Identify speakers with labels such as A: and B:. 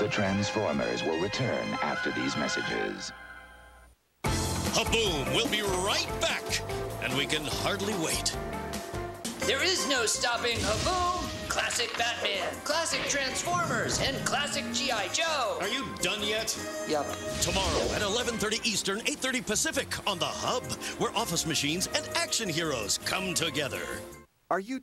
A: The Transformers will return after these messages.
B: HuBoom! We'll be right back, and we can hardly wait.
C: There is no stopping HuBoom! Classic Batman, classic Transformers, and classic G.I. Joe.
B: Are you done yet?
C: Yep.
B: Tomorrow at 11:30 Eastern, 8:30 Pacific on the Hub, where office machines and action heroes come together.
D: Are you